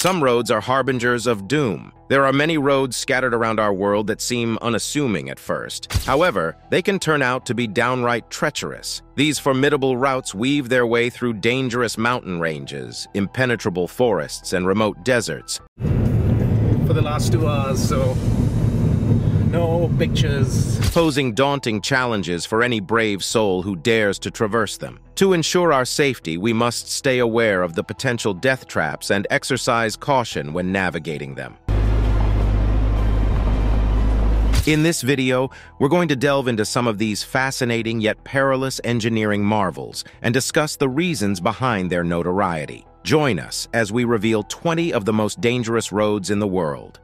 Some roads are harbingers of doom. There are many roads scattered around our world that seem unassuming at first. However, they can turn out to be downright treacherous. These formidable routes weave their way through dangerous mountain ranges, impenetrable forests, and remote deserts. For the last two hours, so no pictures. posing daunting challenges for any brave soul who dares to traverse them. To ensure our safety, we must stay aware of the potential death traps and exercise caution when navigating them. In this video, we're going to delve into some of these fascinating yet perilous engineering marvels and discuss the reasons behind their notoriety. Join us as we reveal 20 of the most dangerous roads in the world.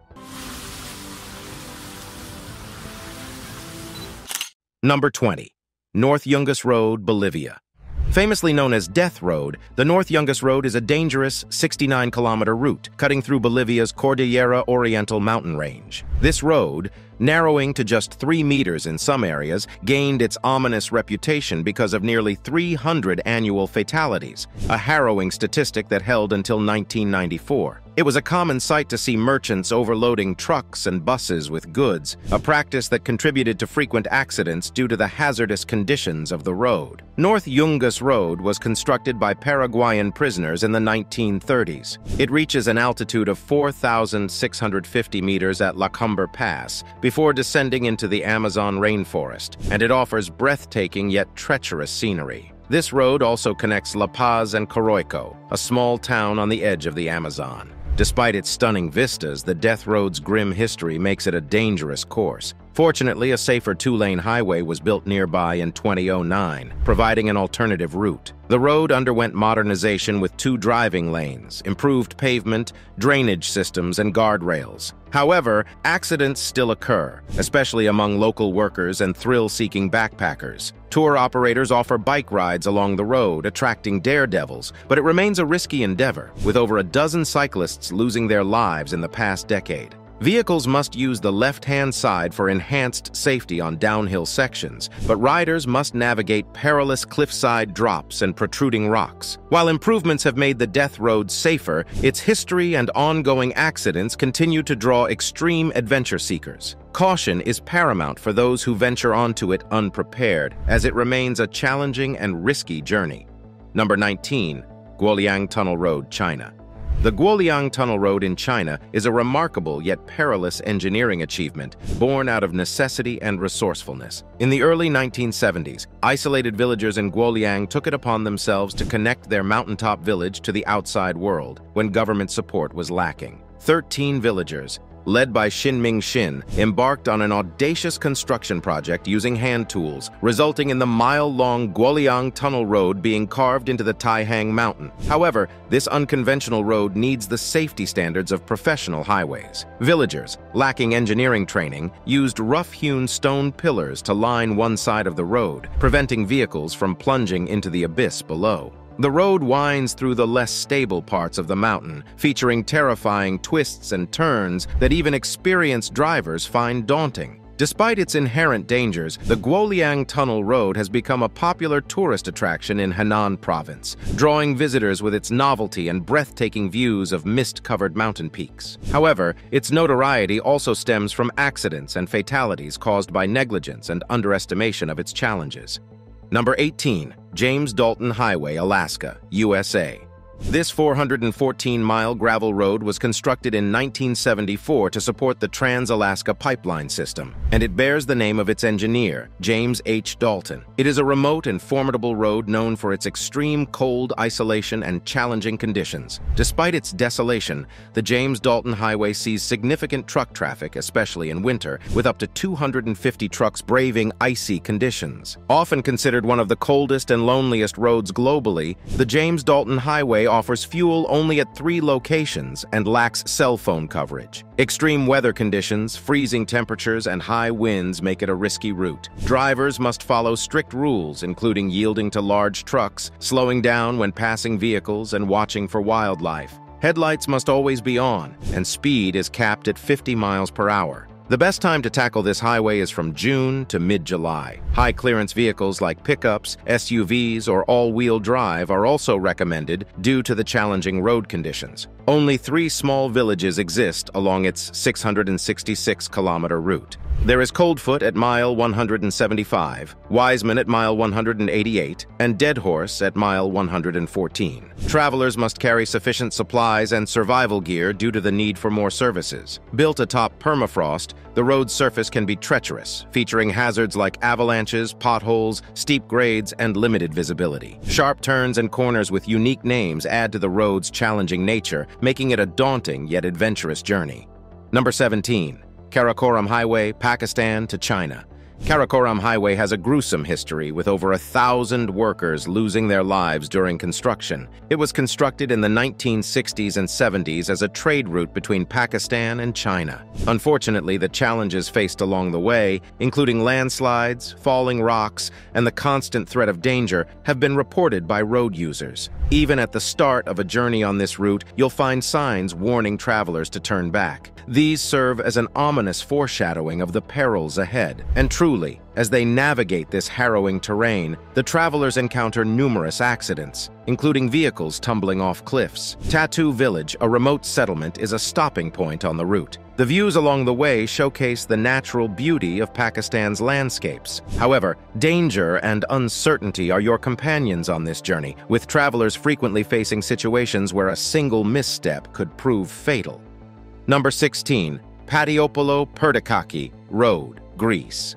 Number 20. North Yungas Road, Bolivia. Famously known as Death Road, the North Yungas Road is a dangerous 69-kilometer route cutting through Bolivia's Cordillera Oriental mountain range. This road, narrowing to just three meters in some areas, gained its ominous reputation because of nearly 300 annual fatalities, a harrowing statistic that held until 1994. It was a common sight to see merchants overloading trucks and buses with goods, a practice that contributed to frequent accidents due to the hazardous conditions of the road. North Yungas Road was constructed by Paraguayan prisoners in the 1930s. It reaches an altitude of 4,650 meters at La Cumbre Pass before descending into the Amazon rainforest, and it offers breathtaking yet treacherous scenery. This road also connects La Paz and Coroico, a small town on the edge of the Amazon. Despite its stunning vistas, the Death Road's grim history makes it a dangerous course. Fortunately, a safer two-lane highway was built nearby in 2009, providing an alternative route. The road underwent modernization with two driving lanes, improved pavement, drainage systems, and guardrails. However, accidents still occur, especially among local workers and thrill-seeking backpackers. Tour operators offer bike rides along the road, attracting daredevils, but it remains a risky endeavor, with over a dozen cyclists losing their lives in the past decade. Vehicles must use the left-hand side for enhanced safety on downhill sections, but riders must navigate perilous cliffside drops and protruding rocks. While improvements have made the death road safer, its history and ongoing accidents continue to draw extreme adventure seekers. Caution is paramount for those who venture onto it unprepared, as it remains a challenging and risky journey. Number 19. Guoliang Tunnel Road, China. The Guoliang Tunnel Road in China is a remarkable yet perilous engineering achievement born out of necessity and resourcefulness. In the early 1970s, isolated villagers in Guoliang took it upon themselves to connect their mountaintop village to the outside world when government support was lacking. Thirteen villagers, led by Xin Xin, embarked on an audacious construction project using hand tools, resulting in the mile-long Guoliang Tunnel Road being carved into the Taihang Mountain. However, this unconventional road needs the safety standards of professional highways. Villagers, lacking engineering training, used rough-hewn stone pillars to line one side of the road, preventing vehicles from plunging into the abyss below. The road winds through the less stable parts of the mountain, featuring terrifying twists and turns that even experienced drivers find daunting. Despite its inherent dangers, the Guoliang Tunnel Road has become a popular tourist attraction in Henan province, drawing visitors with its novelty and breathtaking views of mist-covered mountain peaks. However, its notoriety also stems from accidents and fatalities caused by negligence and underestimation of its challenges. Number 18. James Dalton Highway, Alaska, USA. This 414-mile gravel road was constructed in 1974 to support the Trans-Alaska Pipeline System, and it bears the name of its engineer, James H. Dalton. It is a remote and formidable road known for its extreme cold, isolation, and challenging conditions. Despite its desolation, the James Dalton Highway sees significant truck traffic, especially in winter, with up to 250 trucks braving icy conditions. Often considered one of the coldest and loneliest roads globally, the James Dalton Highway offers fuel only at three locations and lacks cell phone coverage. Extreme weather conditions, freezing temperatures, and high winds make it a risky route. Drivers must follow strict rules, including yielding to large trucks, slowing down when passing vehicles, and watching for wildlife. Headlights must always be on, and speed is capped at 50 miles per hour. The best time to tackle this highway is from June to mid-July. High-clearance vehicles like pickups, SUVs, or all-wheel drive are also recommended due to the challenging road conditions. Only three small villages exist along its 666-kilometer route. There is Coldfoot at mile 175, Wiseman at mile 188, and Deadhorse at mile 114. Travelers must carry sufficient supplies and survival gear due to the need for more services. Built atop permafrost, the road's surface can be treacherous, featuring hazards like avalanches, potholes, steep grades, and limited visibility. Sharp turns and corners with unique names add to the road's challenging nature, making it a daunting yet adventurous journey. Number 17. Karakoram Highway, Pakistan to China. Karakoram Highway has a gruesome history with over a thousand workers losing their lives during construction. It was constructed in the 1960s and 70s as a trade route between Pakistan and China. Unfortunately, the challenges faced along the way, including landslides, falling rocks, and the constant threat of danger, have been reported by road users. Even at the start of a journey on this route, you'll find signs warning travelers to turn back. These serve as an ominous foreshadowing of the perils ahead. And truly, as they navigate this harrowing terrain, the travelers encounter numerous accidents, including vehicles tumbling off cliffs. Tatto Village, a remote settlement, is a stopping point on the route. The views along the way showcase the natural beauty of Pakistan's landscapes. However, danger and uncertainty are your companions on this journey, with travelers frequently facing situations where a single misstep could prove fatal. Number 16. Patiopoulou Perdikaki Road, Greece.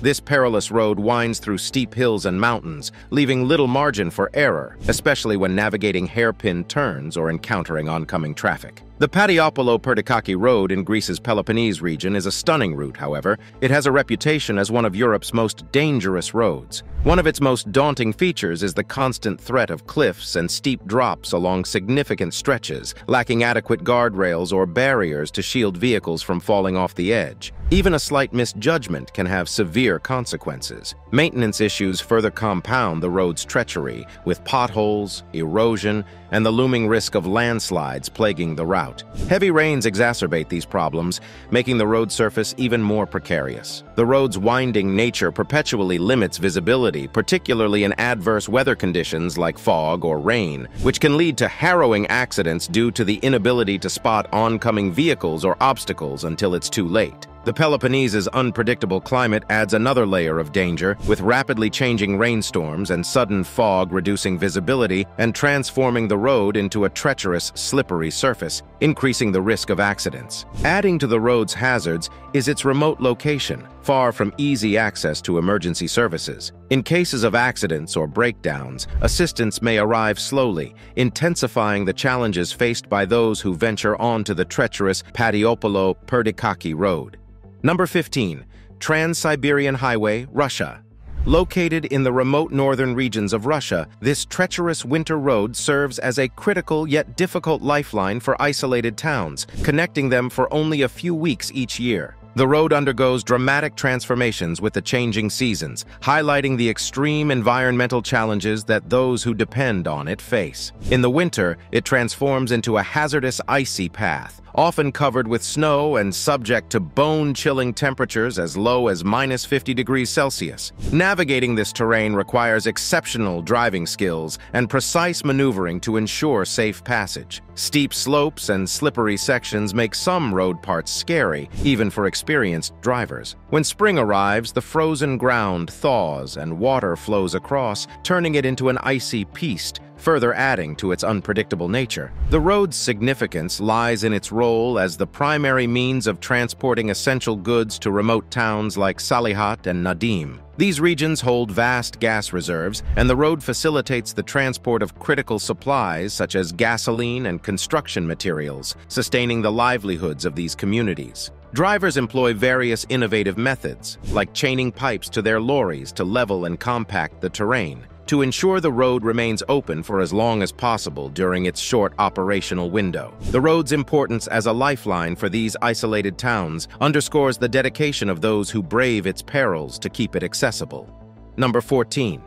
This perilous road winds through steep hills and mountains, leaving little margin for error, especially when navigating hairpin turns or encountering oncoming traffic. The Patiopoulou Perdikaki Road in Greece's Peloponnese region is a stunning route, however. It has a reputation as one of Europe's most dangerous roads. One of its most daunting features is the constant threat of cliffs and steep drops along significant stretches, lacking adequate guardrails or barriers to shield vehicles from falling off the edge. Even a slight misjudgment can have severe consequences. Maintenance issues further compound the road's treachery, with potholes, erosion, and the looming risk of landslides plaguing the route. Heavy rains exacerbate these problems, making the road surface even more precarious. The road's winding nature perpetually limits visibility, particularly in adverse weather conditions like fog or rain, which can lead to harrowing accidents due to the inability to spot oncoming vehicles or obstacles until it's too late. The Peloponnese's unpredictable climate adds another layer of danger, with rapidly changing rainstorms and sudden fog reducing visibility and transforming the road into a treacherous, slippery surface, increasing the risk of accidents. Adding to the road's hazards is its remote location, far from easy access to emergency services. In cases of accidents or breakdowns, assistance may arrive slowly, intensifying the challenges faced by those who venture onto the treacherous Patiopoulou Perdikaki Road. Number 15. Trans-Siberian Highway, Russia. Located in the remote northern regions of Russia, this treacherous winter road serves as a critical yet difficult lifeline for isolated towns, connecting them for only a few weeks each year. The road undergoes dramatic transformations with the changing seasons, highlighting the extreme environmental challenges that those who depend on it face. In the winter, it transforms into a hazardous icy path, often covered with snow and subject to bone-chilling temperatures as low as minus 50 degrees Celsius. Navigating this terrain requires exceptional driving skills and precise maneuvering to ensure safe passage. Steep slopes and slippery sections make some road parts scary, even for experienced drivers. When spring arrives, the frozen ground thaws and water flows across, turning it into an icy piste, further adding to its unpredictable nature. The road's significance lies in its role as the primary means of transporting essential goods to remote towns like Salekhard and Nadym. These regions hold vast gas reserves, and the road facilitates the transport of critical supplies such as gasoline and construction materials, sustaining the livelihoods of these communities. Drivers employ various innovative methods, like chaining pipes to their lorries to level and compact the terrain, to ensure the road remains open for as long as possible during its short operational window. The road's importance as a lifeline for these isolated towns underscores the dedication of those who brave its perils to keep it accessible. Number 14.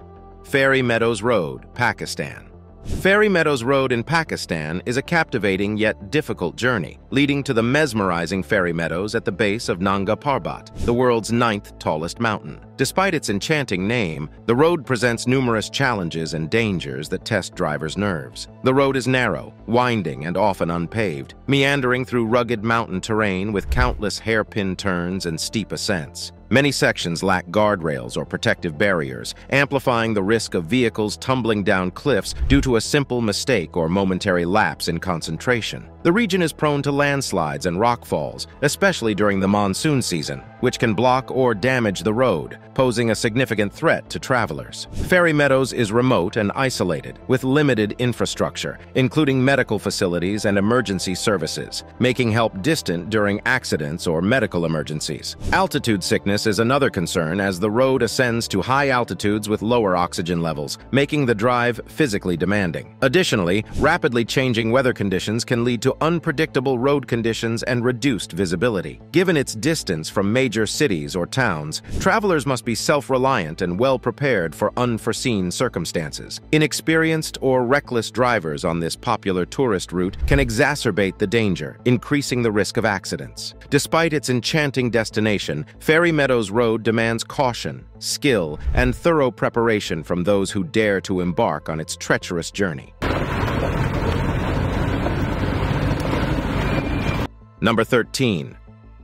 Fairy Meadows Road, Pakistan. Fairy Meadows Road in Pakistan is a captivating yet difficult journey, leading to the mesmerizing Fairy Meadows at the base of Nanga Parbat, the world's ninth tallest mountain. Despite its enchanting name, the road presents numerous challenges and dangers that test drivers' nerves. The road is narrow, winding, and often unpaved, meandering through rugged mountain terrain with countless hairpin turns and steep ascents. Many sections lack guardrails or protective barriers, amplifying the risk of vehicles tumbling down cliffs due to a simple mistake or momentary lapse in concentration. The region is prone to landslides and rockfalls, especially during the monsoon season, which can block or damage the road, posing a significant threat to travelers. Fairy Meadows is remote and isolated, with limited infrastructure, including medical facilities and emergency services, making help distant during accidents or medical emergencies. Altitude sickness is another concern as the road ascends to high altitudes with lower oxygen levels, making the drive physically demanding. Additionally, rapidly changing weather conditions can lead to unpredictable road conditions and reduced visibility. Given its distance from major cities or towns, travelers must be self-reliant and well-prepared for unforeseen circumstances. Inexperienced or reckless drivers on this popular tourist route can exacerbate the danger, increasing the risk of accidents. Despite its enchanting destination, Fairy Meadows Road demands caution, skill, and thorough preparation from those who dare to embark on its treacherous journey. Number 13.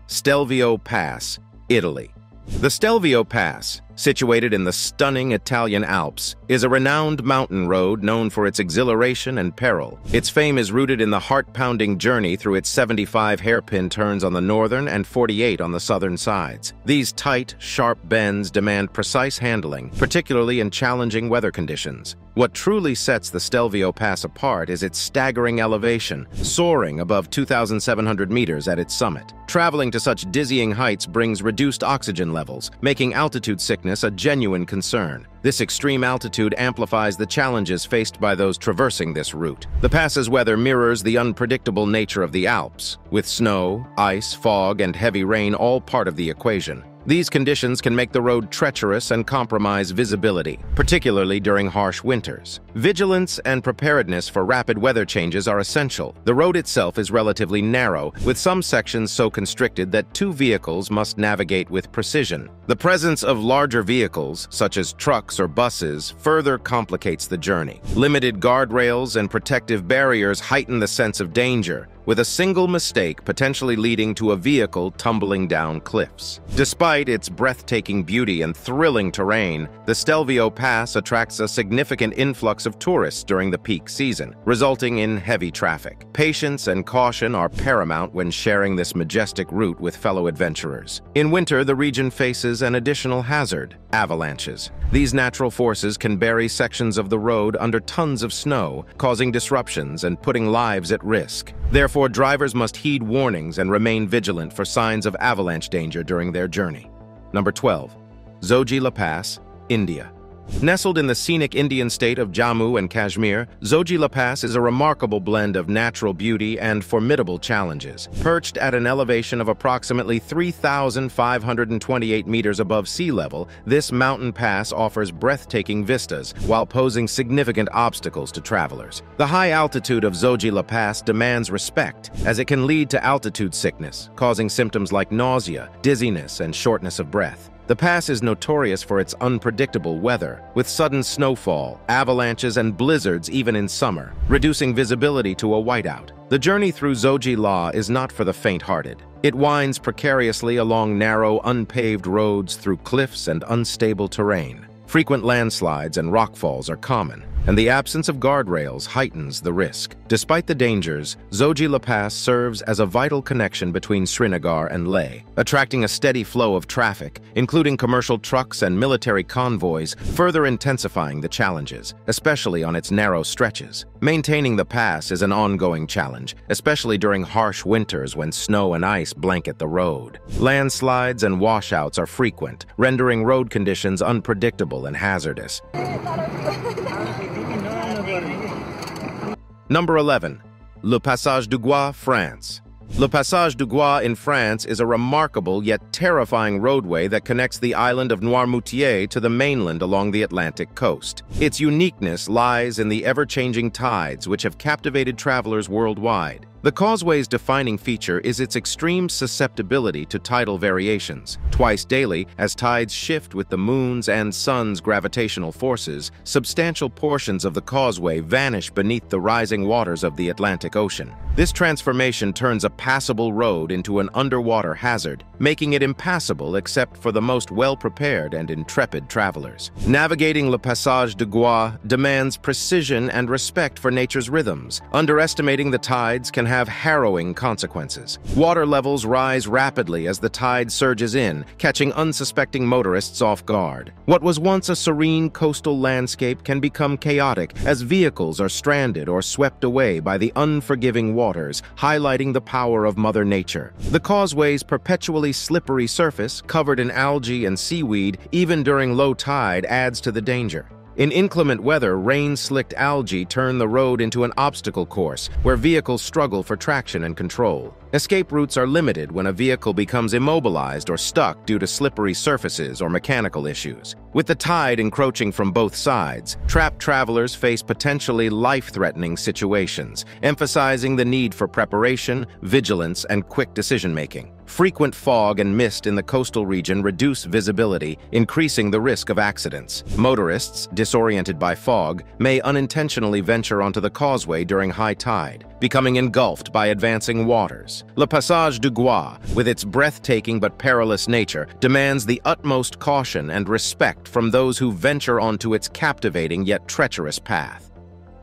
Stelvio Pass, Italy. The Stelvio Pass, situated in the stunning Italian Alps, is a renowned mountain road known for its exhilaration and peril. Its fame is rooted in the heart-pounding journey through its 75 hairpin turns on the northern and 48 on the southern sides. These tight, sharp bends demand precise handling, particularly in challenging weather conditions. What truly sets the Stelvio Pass apart is its staggering elevation, soaring above 2,700 meters at its summit. Traveling to such dizzying heights brings reduced oxygen levels, making altitude sickness a genuine concern. This extreme altitude amplifies the challenges faced by those traversing this route. The pass's weather mirrors the unpredictable nature of the Alps, with snow, ice, fog, and heavy rain all part of the equation. These conditions can make the road treacherous and compromise visibility, particularly during harsh winters. Vigilance and preparedness for rapid weather changes are essential. The road itself is relatively narrow, with some sections so constricted that two vehicles must navigate with precision. The presence of larger vehicles, such as trucks or buses, further complicates the journey. Limited guardrails and protective barriers heighten the sense of danger, with a single mistake potentially leading to a vehicle tumbling down cliffs. Despite its breathtaking beauty and thrilling terrain, the Stelvio Pass attracts a significant influx of tourists during the peak season, resulting in heavy traffic. Patience and caution are paramount when sharing this majestic route with fellow adventurers. In winter, the region faces an additional hazard, avalanches. These natural forces can bury sections of the road under tons of snow, causing disruptions and putting lives at risk. Therefore, drivers must heed warnings and remain vigilant for signs of avalanche danger during their journey. Number 12. Zoji La Pass, India. Nestled in the scenic Indian state of Jammu and Kashmir, Zojila Pass is a remarkable blend of natural beauty and formidable challenges. Perched at an elevation of approximately 3,528 meters above sea level, this mountain pass offers breathtaking vistas while posing significant obstacles to travelers. The high altitude of Zojila Pass demands respect, as it can lead to altitude sickness, causing symptoms like nausea, dizziness, and shortness of breath. The pass is notorious for its unpredictable weather, with sudden snowfall, avalanches, and blizzards even in summer, reducing visibility to a whiteout. The journey through Zojila is not for the faint-hearted. It winds precariously along narrow, unpaved roads through cliffs and unstable terrain. Frequent landslides and rockfalls are common, and the absence of guardrails heightens the risk. Despite the dangers, Zoji La Pass serves as a vital connection between Srinagar and Leh, attracting a steady flow of traffic, including commercial trucks and military convoys, further intensifying the challenges, especially on its narrow stretches. Maintaining the pass is an ongoing challenge, especially during harsh winters when snow and ice blanket the road. Landslides and washouts are frequent, rendering road conditions unpredictable and hazardous. Number 11. Le Passage du Gois, France. Le Passage du Gois in France is a remarkable yet terrifying roadway that connects the island of Noirmoutier to the mainland along the Atlantic coast. Its uniqueness lies in the ever-changing tides which have captivated travelers worldwide. The causeway's defining feature is its extreme susceptibility to tidal variations. Twice daily, as tides shift with the moon's and sun's gravitational forces, substantial portions of the causeway vanish beneath the rising waters of the Atlantic Ocean. This transformation turns a passable road into an underwater hazard, making it impassable except for the most well-prepared and intrepid travelers. Navigating Le Passage de Gois demands precision and respect for nature's rhythms. Underestimating the tides can have harrowing consequences. Water levels rise rapidly as the tide surges in, catching unsuspecting motorists off guard. What was once a serene coastal landscape can become chaotic as vehicles are stranded or swept away by the unforgiving waters, highlighting the power of Mother Nature. The causeway's perpetually slippery surface, covered in algae and seaweed, even during low tide, adds to the danger. In inclement weather, rain-slicked algae turn the road into an obstacle course where vehicles struggle for traction and control. Escape routes are limited when a vehicle becomes immobilized or stuck due to slippery surfaces or mechanical issues. With the tide encroaching from both sides, trapped travelers face potentially life-threatening situations, emphasizing the need for preparation, vigilance, and quick decision-making. Frequent fog and mist in the coastal region reduce visibility, increasing the risk of accidents. Motorists, disoriented by fog, may unintentionally venture onto the causeway during high tide, becoming engulfed by advancing waters. Le Passage du Gois, with its breathtaking but perilous nature, demands the utmost caution and respect from those who venture onto its captivating yet treacherous path.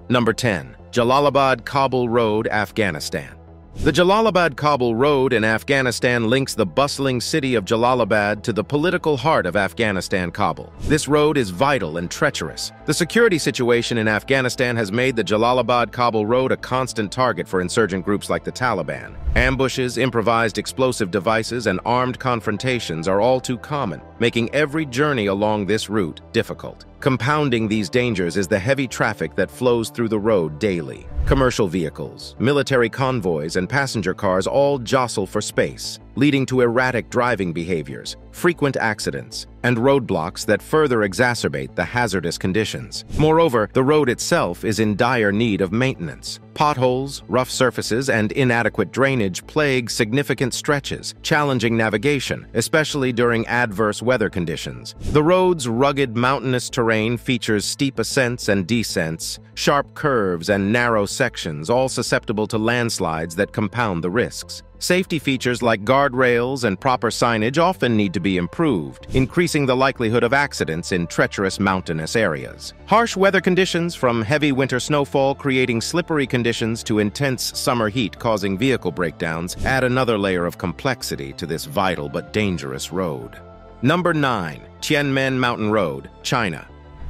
Number 10. Jalalabad-Kabul Road, Afghanistan. The Jalalabad-Kabul Road in Afghanistan links the bustling city of Jalalabad to the political heart of Afghanistan, Kabul. This road is vital and treacherous. The security situation in Afghanistan has made the Jalalabad-Kabul Road a constant target for insurgent groups like the Taliban. Ambushes, improvised explosive devices, and armed confrontations are all too common, making every journey along this route difficult. Compounding these dangers is the heavy traffic that flows through the road daily. Commercial vehicles, military convoys, and passenger cars all jostle for space, leading to erratic driving behaviors, frequent accidents, and roadblocks that further exacerbate the hazardous conditions. Moreover, the road itself is in dire need of maintenance. Potholes, rough surfaces, and inadequate drainage plague significant stretches, challenging navigation, especially during adverse weather conditions. The road's rugged mountainous terrain features steep ascents and descents, sharp curves, and narrow sections, all susceptible to landslides that compound the risks. Safety features like guardrails and proper signage often need to be improved, increasing the likelihood of accidents in treacherous mountainous areas. Harsh weather conditions from heavy winter snowfall creating slippery conditions to intense summer heat causing vehicle breakdowns add another layer of complexity to this vital but dangerous road. Number 9. Tianmen Mountain Road, China.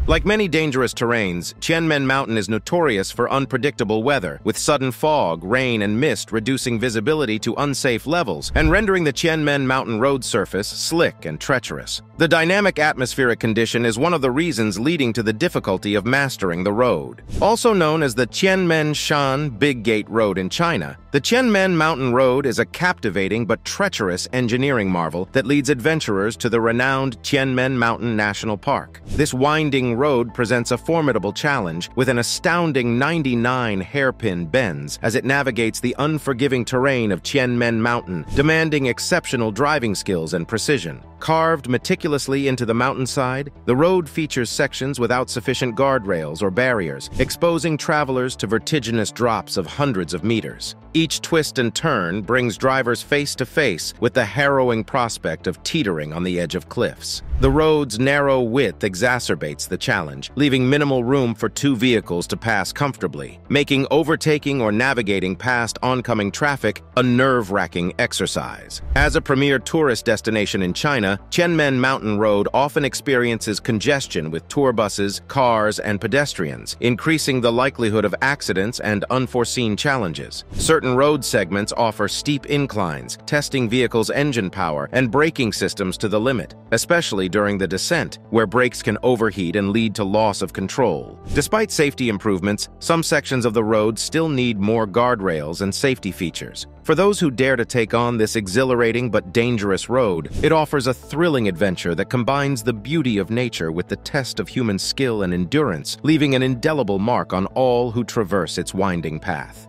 Like many dangerous terrains, Tianmen Mountain is notorious for unpredictable weather, with sudden fog, rain, and mist reducing visibility to unsafe levels and rendering the Tianmen Mountain road surface slick and treacherous. The dynamic atmospheric condition is one of the reasons leading to the difficulty of mastering the road. Also known as the Tianmen Shan Big Gate Road in China, the Tianmen Mountain Road is a captivating but treacherous engineering marvel that leads adventurers to the renowned Tianmen Mountain National Park. This winding road presents a formidable challenge with an astounding 99 hairpin bends as it navigates the unforgiving terrain of Tianmen Mountain, demanding exceptional driving skills and precision. Carved meticulously into the mountainside, the road features sections without sufficient guardrails or barriers, exposing travelers to vertiginous drops of hundreds of meters. Each twist and turn brings drivers face to face with the harrowing prospect of teetering on the edge of cliffs. The road's narrow width exacerbates the challenge, leaving minimal room for two vehicles to pass comfortably, making overtaking or navigating past oncoming traffic a nerve-wracking exercise. As a premier tourist destination in China, Tianmen Mountain Road often experiences congestion with tour buses, cars, and pedestrians, increasing the likelihood of accidents and unforeseen challenges. Certain road segments offer steep inclines, testing vehicles' engine power and braking systems to the limit, especially during the descent, where brakes can overheat and lead to loss of control. Despite safety improvements, some sections of the road still need more guardrails and safety features. For those who dare to take on this exhilarating but dangerous road, it offers a thrilling adventure that combines the beauty of nature with the test of human skill and endurance, leaving an indelible mark on all who traverse its winding path.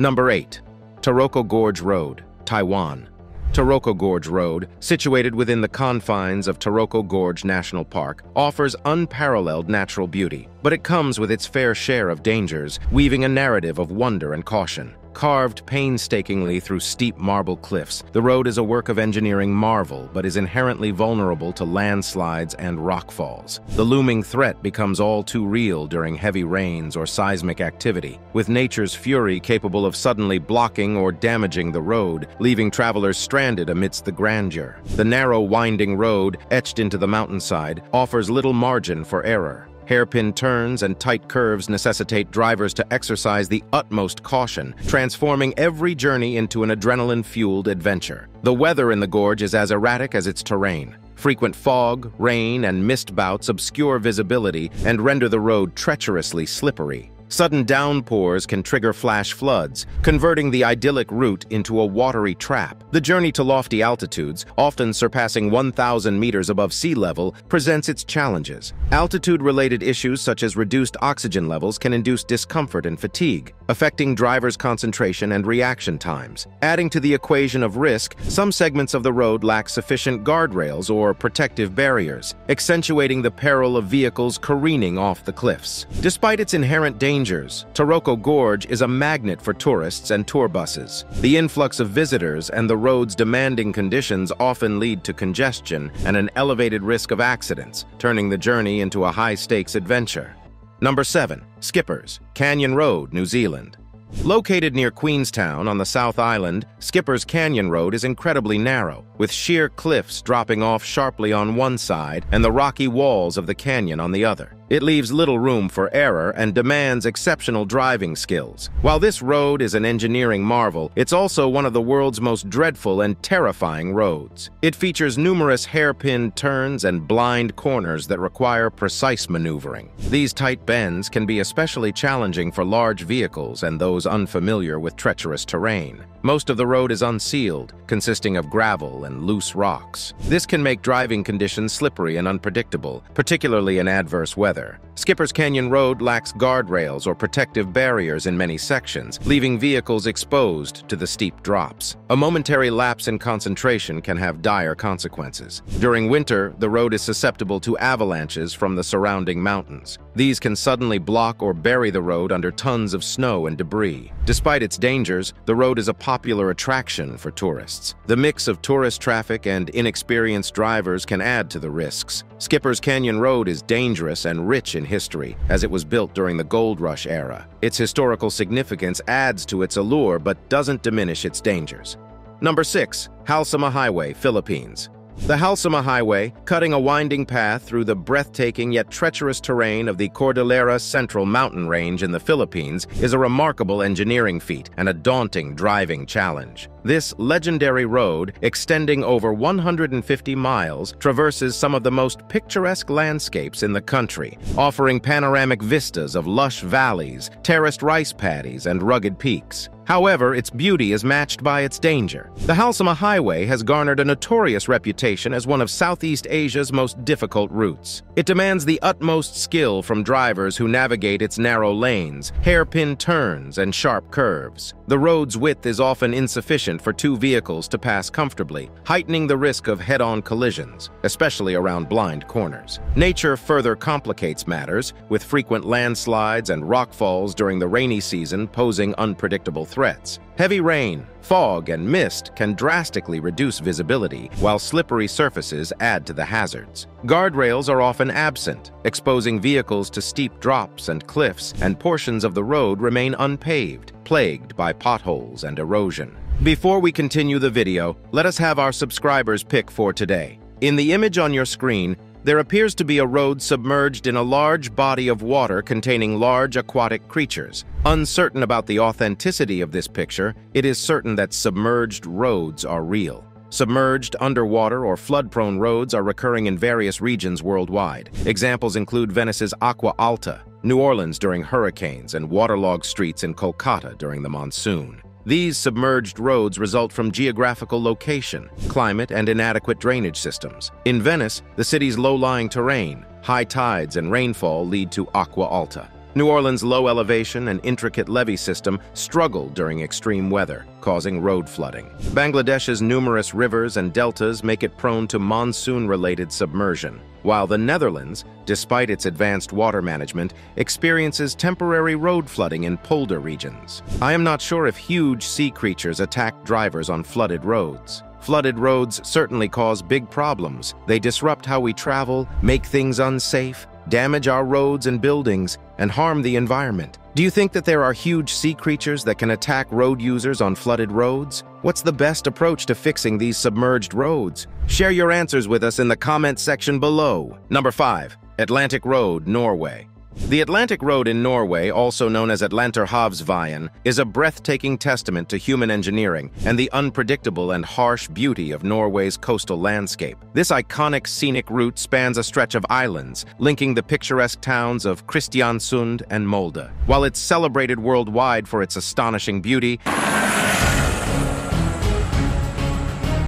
Number 8. Taroko Gorge Road, Taiwan. Taroko Gorge Road, situated within the confines of Taroko Gorge National Park, offers unparalleled natural beauty, but it comes with its fair share of dangers, weaving a narrative of wonder and caution. Carved painstakingly through steep marble cliffs, the road is a work of engineering marvel but is inherently vulnerable to landslides and rockfalls. The looming threat becomes all too real during heavy rains or seismic activity, with nature's fury capable of suddenly blocking or damaging the road, leaving travelers stranded amidst the grandeur. The narrow, winding road, etched into the mountainside, offers little margin for error. Hairpin turns and tight curves necessitate drivers to exercise the utmost caution, transforming every journey into an adrenaline-fueled adventure. The weather in the gorge is as erratic as its terrain. Frequent fog, rain, and mist bouts obscure visibility and render the road treacherously slippery. Sudden downpours can trigger flash floods, converting the idyllic route into a watery trap. The journey to lofty altitudes, often surpassing 1,000 meters above sea level, presents its challenges. Altitude-related issues such as reduced oxygen levels can induce discomfort and fatigue, affecting drivers' concentration and reaction times. Adding to the equation of risk, some segments of the road lack sufficient guardrails or protective barriers, accentuating the peril of vehicles careening off the cliffs. Despite its inherent danger, dangers, Taroko Gorge is a magnet for tourists and tour buses. The influx of visitors and the road's demanding conditions often lead to congestion and an elevated risk of accidents, turning the journey into a high-stakes adventure. Number 7. Skippers, Canyon Road, New Zealand. Located near Queenstown on the South Island, Skipper's Canyon Road is incredibly narrow, with sheer cliffs dropping off sharply on one side and the rocky walls of the canyon on the other. It leaves little room for error and demands exceptional driving skills. While this road is an engineering marvel, it's also one of the world's most dreadful and terrifying roads. It features numerous hairpin turns and blind corners that require precise maneuvering. These tight bends can be especially challenging for large vehicles and those unfamiliar with treacherous terrain. Most of the road is unsealed, consisting of gravel and loose rocks. This can make driving conditions slippery and unpredictable, particularly in adverse weather. Skipper's Canyon Road lacks guardrails or protective barriers in many sections, leaving vehicles exposed to the steep drops. A momentary lapse in concentration can have dire consequences. During winter, the road is susceptible to avalanches from the surrounding mountains. These can suddenly block or bury the road under tons of snow and debris. Despite its dangers, the road is a popular attraction for tourists. The mix of tourist traffic and inexperienced drivers can add to the risks. Skipper's Canyon Road is dangerous and rich in history, as it was built during the Gold Rush era. Its historical significance adds to its allure but doesn't diminish its dangers. Number 6. Halsema Highway, Philippines. The Halsema Highway, cutting a winding path through the breathtaking yet treacherous terrain of the Cordillera Central mountain range in the Philippines, is a remarkable engineering feat and a daunting driving challenge. This legendary road, extending over 150 miles, traverses some of the most picturesque landscapes in the country, offering panoramic vistas of lush valleys, terraced rice paddies, and rugged peaks. However, its beauty is matched by its danger. The Halsema Highway has garnered a notorious reputation as one of Southeast Asia's most difficult routes. It demands the utmost skill from drivers who navigate its narrow lanes, hairpin turns, and sharp curves. The road's width is often insufficient for two vehicles to pass comfortably, heightening the risk of head-on collisions, especially around blind corners. Nature further complicates matters, with frequent landslides and rockfalls during the rainy season posing unpredictable threats threats. Heavy rain, fog, and mist can drastically reduce visibility, while slippery surfaces add to the hazards. Guardrails are often absent, exposing vehicles to steep drops and cliffs, and portions of the road remain unpaved, plagued by potholes and erosion. Before we continue the video, let us have our subscribers pick for today. In the image on your screen, there appears to be a road submerged in a large body of water containing large aquatic creatures. Uncertain about the authenticity of this picture, it is certain that submerged roads are real. Submerged, underwater, or flood-prone roads are recurring in various regions worldwide. Examples include Venice's Acqua Alta, New Orleans during hurricanes, and waterlogged streets in Kolkata during the monsoon. These submerged roads result from geographical location, climate, and inadequate drainage systems. In Venice, the city's low-lying terrain, high tides, and rainfall lead to acqua alta. New Orleans' low elevation and intricate levee system struggle during extreme weather, causing road flooding. Bangladesh's numerous rivers and deltas make it prone to monsoon-related submersion, while the Netherlands, despite its advanced water management, experiences temporary road flooding in polder regions. I am not sure if huge sea creatures attack drivers on flooded roads. Flooded roads certainly cause big problems. They disrupt how we travel, make things unsafe, damage our roads and buildings, and harm the environment. Do you think that there are huge sea creatures that can attack road users on flooded roads? What's the best approach to fixing these submerged roads? Share your answers with us in the comment section below. Number 5. Atlantic Road, Norway. The Atlantic Road in Norway, also known as Atlanterhavsveien, is a breathtaking testament to human engineering and the unpredictable and harsh beauty of Norway's coastal landscape. This iconic scenic route spans a stretch of islands, linking the picturesque towns of Kristiansund and Molde. While it's celebrated worldwide for its astonishing beauty,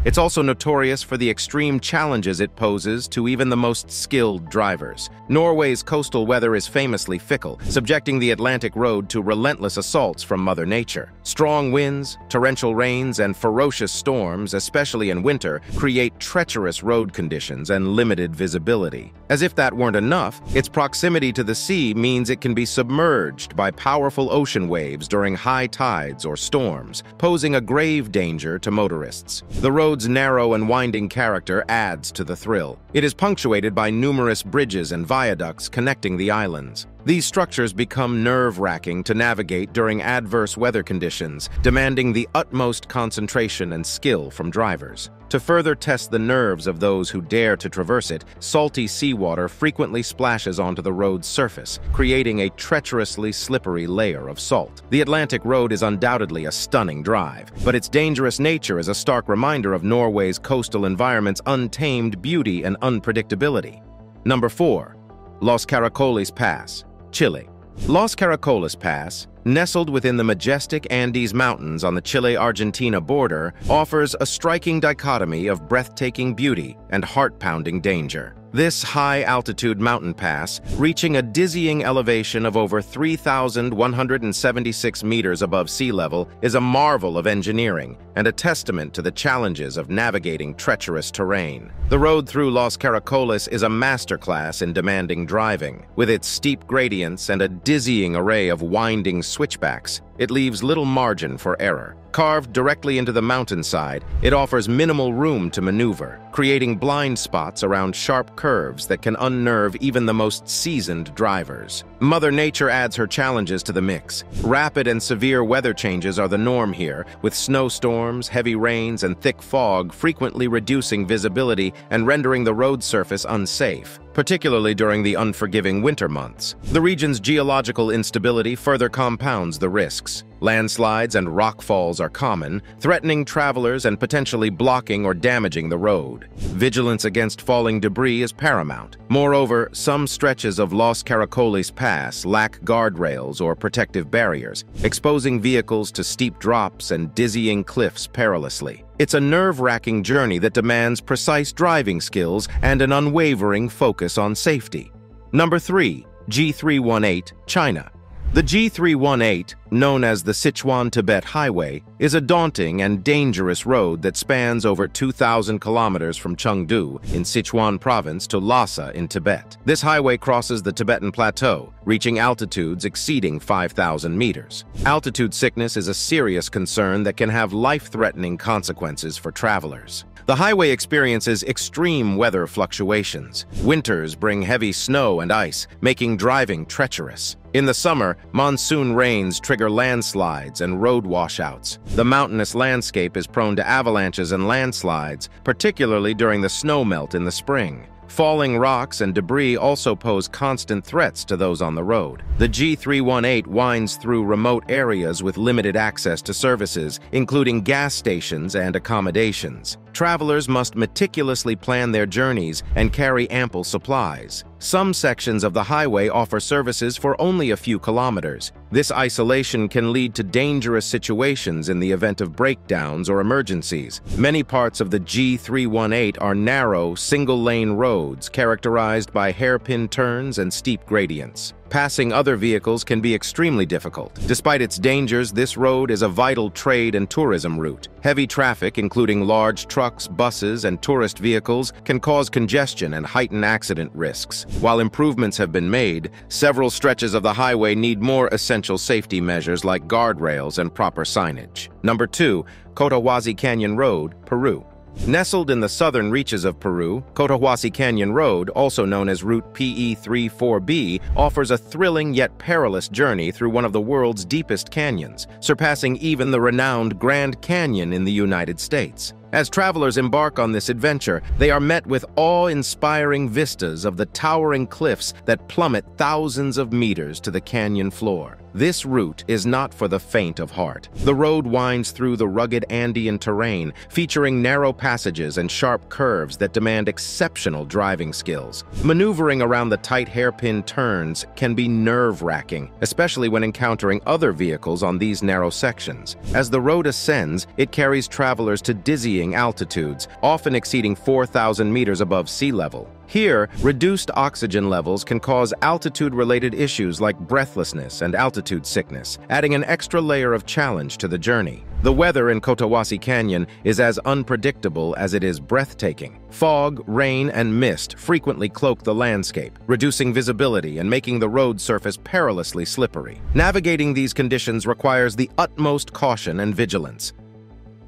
It's also notorious for the extreme challenges it poses to even the most skilled drivers. Norway's coastal weather is famously fickle, subjecting the Atlantic Road to relentless assaults from Mother Nature. Strong winds, torrential rains, and ferocious storms, especially in winter, create treacherous road conditions and limited visibility. As if that weren't enough, its proximity to the sea means it can be submerged by powerful ocean waves during high tides or storms, posing a grave danger to motorists. The road road's narrow and winding character adds to the thrill. It is punctuated by numerous bridges and viaducts connecting the islands. These structures become nerve-wracking to navigate during adverse weather conditions, demanding the utmost concentration and skill from drivers. To further test the nerves of those who dare to traverse it, salty seawater frequently splashes onto the road's surface, creating a treacherously slippery layer of salt. The Atlantic Road is undoubtedly a stunning drive, but its dangerous nature is a stark reminder of Norway's coastal environment's untamed beauty and unpredictability. Number 4. Los Caracoles Pass, Chile. Los Caracoles Pass, nestled within the majestic Andes Mountains on the Chile-Argentina border, offers a striking dichotomy of breathtaking beauty and heart-pounding danger. This high-altitude mountain pass, reaching a dizzying elevation of over 3,176 meters above sea level, is a marvel of engineering and a testament to the challenges of navigating treacherous terrain. The road through Los Caracoles is a masterclass in demanding driving. With its steep gradients and a dizzying array of winding switchbacks, it leaves little margin for error. Carved directly into the mountainside, it offers minimal room to maneuver, creating blind spots around sharp curves that can unnerve even the most seasoned drivers. Mother Nature adds her challenges to the mix. Rapid and severe weather changes are the norm here, with snowstorms, heavy rains, and thick fog frequently reducing visibility and rendering the road surface unsafe particularly during the unforgiving winter months. The region's geological instability further compounds the risks. Landslides and rockfalls are common, threatening travelers and potentially blocking or damaging the road. Vigilance against falling debris is paramount. Moreover, some stretches of Los Caracoles Pass lack guardrails or protective barriers, exposing vehicles to steep drops and dizzying cliffs perilously. It's a nerve-wracking journey that demands precise driving skills and an unwavering focus on safety. Number 3. G318, China. The G318, known as the Sichuan-Tibet Highway, is a daunting and dangerous road that spans over 2,000 kilometers from Chengdu in Sichuan province to Lhasa in Tibet. This highway crosses the Tibetan Plateau, reaching altitudes exceeding 5,000 meters. Altitude sickness is a serious concern that can have life-threatening consequences for travelers. The highway experiences extreme weather fluctuations. Winters bring heavy snow and ice, making driving treacherous. In the summer, monsoon rains trigger landslides and road washouts. The mountainous landscape is prone to avalanches and landslides, particularly during the snowmelt in the spring. Falling rocks and debris also pose constant threats to those on the road. The G318 winds through remote areas with limited access to services, including gas stations and accommodations. Travelers must meticulously plan their journeys and carry ample supplies. Some sections of the highway offer services for only a few kilometers. This isolation can lead to dangerous situations in the event of breakdowns or emergencies. Many parts of the G318 are narrow, single-lane roads characterized by hairpin turns and steep gradients. Passing other vehicles can be extremely difficult. Despite its dangers, this road is a vital trade and tourism route. Heavy traffic, including large trucks, buses, and tourist vehicles, can cause congestion and heighten accident risks. While improvements have been made, several stretches of the highway need more essential safety measures like guardrails and proper signage. Number 2. Cotahuasi Canyon Road, Peru. Nestled in the southern reaches of Peru, Cotahuasi Canyon Road, also known as Route PE34B, offers a thrilling yet perilous journey through one of the world's deepest canyons, surpassing even the renowned Grand Canyon in the United States. As travelers embark on this adventure, they are met with awe-inspiring vistas of the towering cliffs that plummet thousands of meters to the canyon floor. This route is not for the faint of heart. The road winds through the rugged Andean terrain, featuring narrow passages and sharp curves that demand exceptional driving skills. Maneuvering around the tight hairpin turns can be nerve-wracking, especially when encountering other vehicles on these narrow sections. As the road ascends, it carries travelers to dizzying altitudes, often exceeding 4,000 meters above sea level. Here, reduced oxygen levels can cause altitude-related issues like breathlessness and altitude sickness, adding an extra layer of challenge to the journey. The weather in Cotahuasi Canyon is as unpredictable as it is breathtaking. Fog, rain, and mist frequently cloak the landscape, reducing visibility and making the road surface perilously slippery. Navigating these conditions requires the utmost caution and vigilance.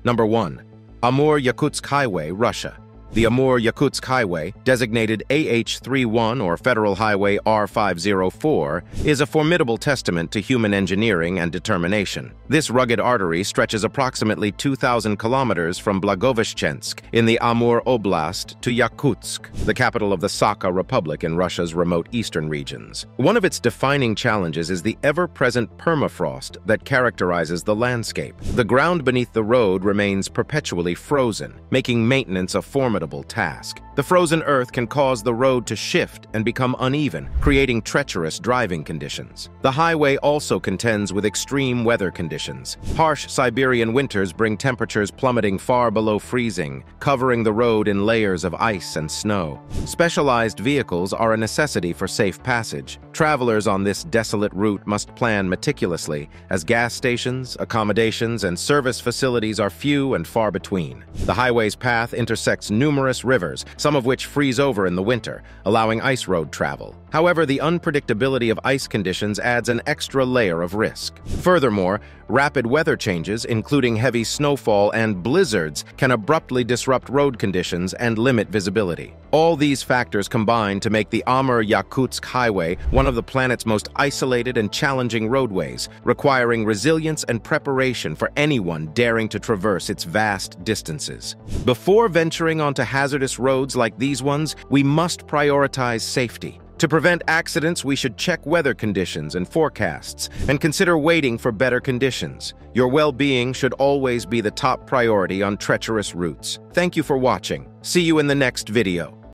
Number 1. Amur-Yakutsk Highway, Russia. The Amur-Yakutsk Highway, designated AH-31 or Federal Highway R504, is a formidable testament to human engineering and determination. This rugged artery stretches approximately 2,000 kilometers from Blagoveshchensk in the Amur Oblast to Yakutsk, the capital of the Sakha Republic in Russia's remote eastern regions. One of its defining challenges is the ever-present permafrost that characterizes the landscape. The ground beneath the road remains perpetually frozen, making maintenance a formidable task. The frozen earth can cause the road to shift and become uneven, creating treacherous driving conditions. The highway also contends with extreme weather conditions. Harsh Siberian winters bring temperatures plummeting far below freezing, covering the road in layers of ice and snow. Specialized vehicles are a necessity for safe passage. Travelers on this desolate route must plan meticulously, as gas stations, accommodations, and service facilities are few and far between. The highway's path intersects numerous rivers, some of which freeze over in the winter, allowing ice road travel. However, the unpredictability of ice conditions adds an extra layer of risk. Furthermore, rapid weather changes, including heavy snowfall and blizzards, can abruptly disrupt road conditions and limit visibility. All these factors combine to make the Amur-Yakutsk Highway one of the planet's most isolated and challenging roadways, requiring resilience and preparation for anyone daring to traverse its vast distances. Before venturing onto hazardous roads like these ones, we must prioritize safety. To prevent accidents, we should check weather conditions and forecasts and consider waiting for better conditions. Your well-being should always be the top priority on treacherous routes. Thank you for watching. See you in the next video.